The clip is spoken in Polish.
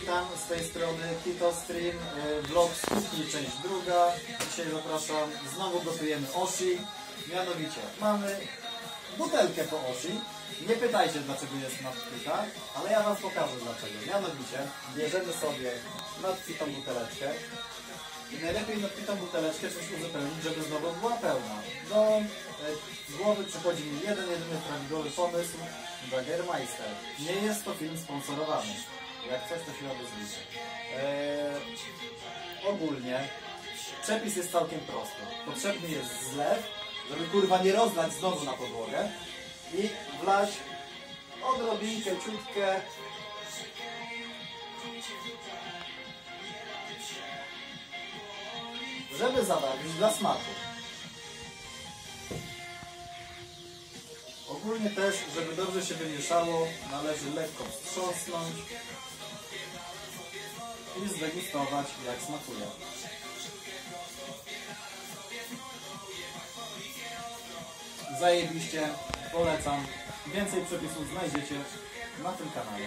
Witam z tej strony Kito Stream, y, vlog z kuchni, część druga. Dzisiaj zapraszam, znowu gotujemy oshi. Mianowicie mamy butelkę po oshi. Nie pytajcie dlaczego jest nadpita, ale ja wam pokażę dlaczego. Mianowicie bierzemy sobie nadpitą buteleczkę i najlepiej nadpitą buteleczkę coś uzupełnić, żeby znowu była pełna. Do e, głowy przychodzi mi jeden, jedyny prawidłowy pomysł. Jagermeister. Nie jest to film sponsorowany. Jak coś, to się odezwijcie. Eee, ogólnie przepis jest całkiem prosty. Potrzebny jest zlew, żeby kurwa nie rozlać znowu na podłogę i wlać odrobinkę, ciutkę żeby zabarwić dla smaku. Ogólnie też, żeby dobrze się wymieszało, należy lekko wstrząsnąć i zdegustować jak smakuje. Zajebiście, polecam. Więcej przepisów znajdziecie na tym kanale.